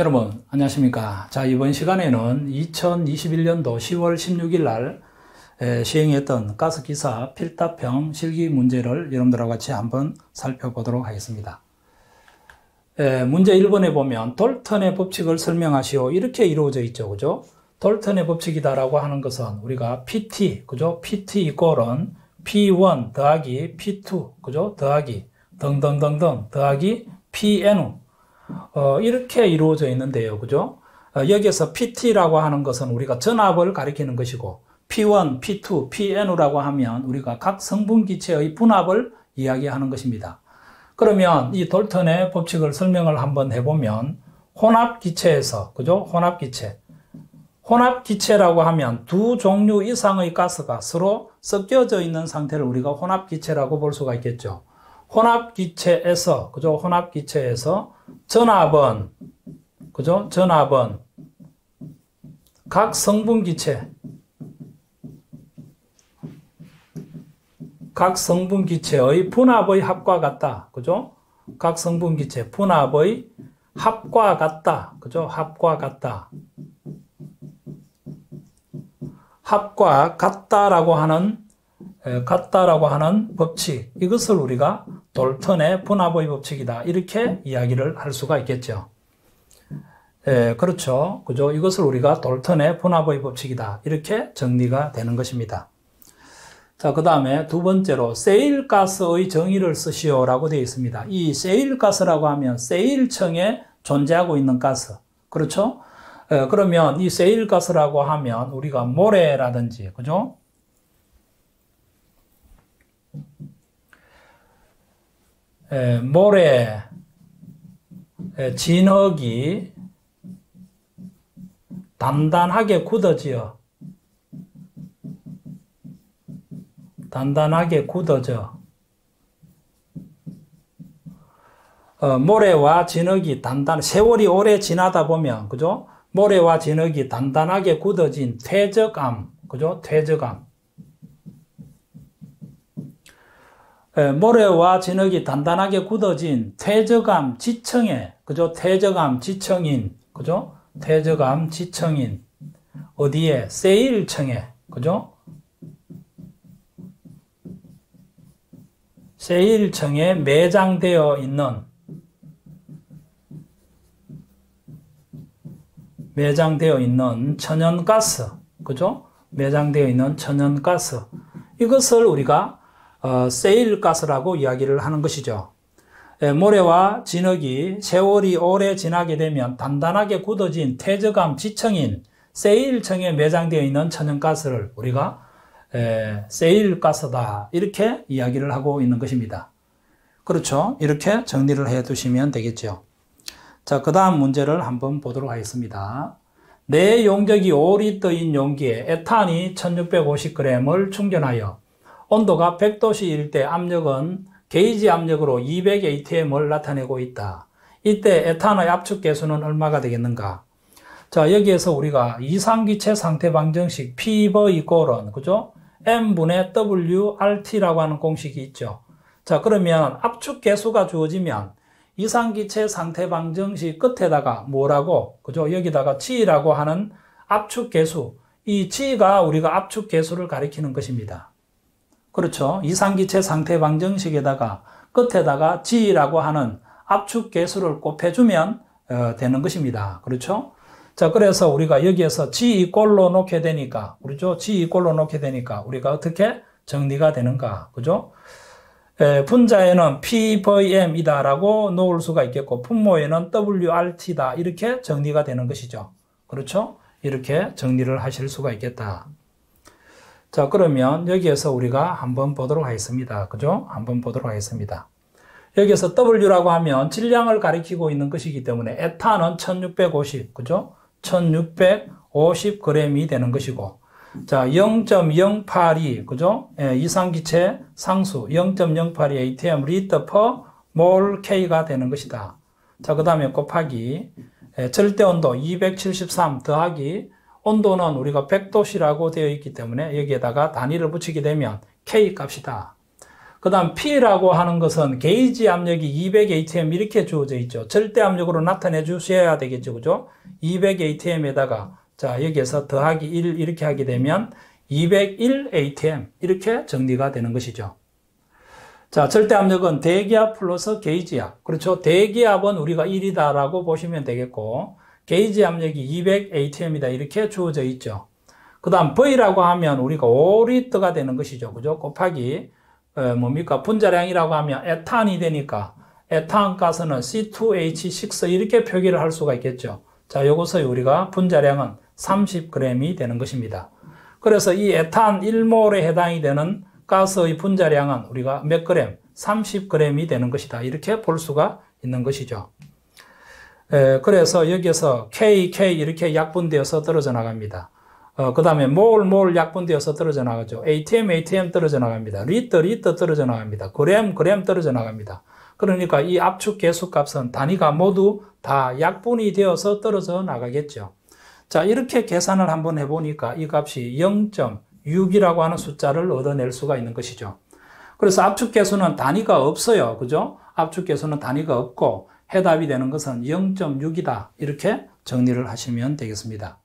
여러분 안녕하십니까? 자 이번 시간에는 2021년도 10월 16일 날 시행했던 가스기사 필답형 실기 문제를 여러분들과 같이 한번 살펴보도록 하겠습니다. 문제 1번에 보면 돌턴의 법칙을 설명하시오. 이렇게 이루어져 있죠 그죠? 돌턴의 법칙이다 라고 하는 것은 우리가 PT 그죠? PT 이꼴은 P1 더하기 P2 그죠? 더하기 등등등등 더하기 PN 어, 이렇게 이루어져 있는데요. 그죠? 어, 여기에서 PT라고 하는 것은 우리가 전압을 가리키는 것이고 P1, P2, PN라고 하면 우리가 각 성분 기체의 분압을 이야기하는 것입니다. 그러면 이 돌턴의 법칙을 설명을 한번 해보면 혼합 기체에서 그죠? 혼합 기체. 혼합 기체라고 하면 두 종류 이상의 가스가 서로 섞여져 있는 상태를 우리가 혼합 기체라고 볼 수가 있겠죠. 혼합 기체에서 그죠? 혼합 기체에서 전압은 그죠? 전압은 각 성분 기체 각 성분 기체의 분압의 합과 같다. 그죠? 각 성분 기체 분압의 합과 같다. 그죠? 합과 같다. 합과 같다라고 하는 같다라고 하는 법칙 이것을 우리가 돌턴의 분압의 법칙이다 이렇게 이야기를 할 수가 있겠죠. 예, 그렇죠. 그죠? 이것을 우리가 돌턴의 분압의 법칙이다 이렇게 정리가 되는 것입니다. 자, 그 다음에 두 번째로 세일가스의 정의를 쓰시오라고 되어 있습니다. 이 세일가스라고 하면 세일청에 존재하고 있는 가스. 그렇죠? 예, 그러면 이 세일가스라고 하면 우리가 모래라든지, 그죠? 모래, 진흙이 단단하게 굳어지어 단단하게 굳어져 어, 모래와 진흙이 단단 세월이 오래 지나다 보면 그죠? 모래와 진흙이 단단하게 굳어진 퇴적암 그죠? 퇴적암 모래와 진흙이 단단하게 굳어진 퇴적암 지층에 그죠? 퇴적암 지층인 그죠? 퇴적암 지층인 어디에 세일층에 그죠? 세일층에 매장되어 있는 매장되어 있는 천연가스 그죠? 매장되어 있는 천연가스 이것을 우리가 어, 세일가스라고 이야기를 하는 것이죠. 예, 모래와 진흙이 세월이 오래 지나게 되면 단단하게 굳어진 퇴적암 지층인 세일층에 매장되어 있는 천연가스를 우리가 예, 세일가스다 이렇게 이야기를 하고 있는 것입니다. 그렇죠? 이렇게 정리를 해 두시면 되겠죠. 자, 그 다음 문제를 한번 보도록 하겠습니다. 내 용적이 5리터인 용기에 에탄이 1650g을 충전하여 온도가 100도씨일 때 압력은 게이지 압력으로 200 ATM을 나타내고 있다. 이때 에탄의 압축 계수는 얼마가 되겠는가? 자, 여기에서 우리가 이상기체 상태 방정식 P버 이꼴은, 그죠? M분의 WRT라고 하는 공식이 있죠. 자, 그러면 압축 계수가 주어지면 이상기체 상태 방정식 끝에다가 뭐라고, 그죠? 여기다가 G라고 하는 압축 계수, 이 G가 우리가 압축 계수를 가리키는 것입니다. 그렇죠. 이상기체 상태 방정식에다가 끝에다가 G라고 하는 압축 계수를 곱해주면 어, 되는 것입니다. 그렇죠? 자, 그래서 우리가 여기에서 G 이꼴로 놓게 되니까, 그렇죠? G 이꼴로 놓게 되니까 우리가 어떻게 정리가 되는가, 그죠? 에, 분자에는 PVM이다라고 놓을 수가 있겠고, 분모에는 WRT다 이렇게 정리가 되는 것이죠. 그렇죠? 이렇게 정리를 하실 수가 있겠다. 자, 그러면 여기에서 우리가 한번 보도록 하겠습니다. 그죠? 한번 보도록 하겠습니다. 여기에서 W라고 하면 질량을 가리키고 있는 것이기 때문에 에탄은 1650, 그죠? 1650g이 되는 것이고, 자, 0.082, 그죠? 예, 이상기체 상수 0.082 atm 리터 per 몰 K가 되는 것이다. 자, 그 다음에 곱하기, 예, 절대 온도 273 더하기 온도는 우리가 100도씨라고 되어 있기 때문에 여기에다가 단위를 붙이게 되면 K 값이다. 그 다음 P라고 하는 것은 게이지 압력이 200 atm 이렇게 주어져 있죠. 절대 압력으로 나타내 주셔야 되겠죠. 그죠? 200 atm에다가 자, 여기에서 더하기 1 이렇게 하게 되면 201 atm 이렇게 정리가 되는 것이죠. 자, 절대 압력은 대기압 플러스 게이지압. 그렇죠. 대기압은 우리가 1이다라고 보시면 되겠고, 게이지 압력이 200 atm이다. 이렇게 주어져 있죠. 그 다음 V라고 하면 우리가 5리터가 되는 것이죠. 그죠? 곱하기, 어, 뭡니까? 분자량이라고 하면 에탄이 되니까, 에탄 가스는 C2H6 이렇게 표기를 할 수가 있겠죠. 자, 요것을 우리가 분자량은 30g이 되는 것입니다. 그래서 이 에탄 1몰에 해당이 되는 가스의 분자량은 우리가 몇 그램? 30g이 되는 것이다. 이렇게 볼 수가 있는 것이죠. 에, 그래서 여기서 K, K 이렇게 약분되어서 떨어져 나갑니다. 어, 그 다음에 몰, 몰 약분되어서 떨어져 나가죠. ATM, ATM 떨어져 나갑니다. 리터, 리터 떨어져 나갑니다. 그램, 그램 떨어져 나갑니다. 그러니까 이 압축 계수 값은 단위가 모두 다 약분이 되어서 떨어져 나가겠죠. 자, 이렇게 계산을 한번 해보니까 이 값이 0.6이라고 하는 숫자를 얻어낼 수가 있는 것이죠. 그래서 압축 계수는 단위가 없어요. 그죠? 압축 계수는 단위가 없고 해답이 되는 것은 0.6이다. 이렇게 정리를 하시면 되겠습니다.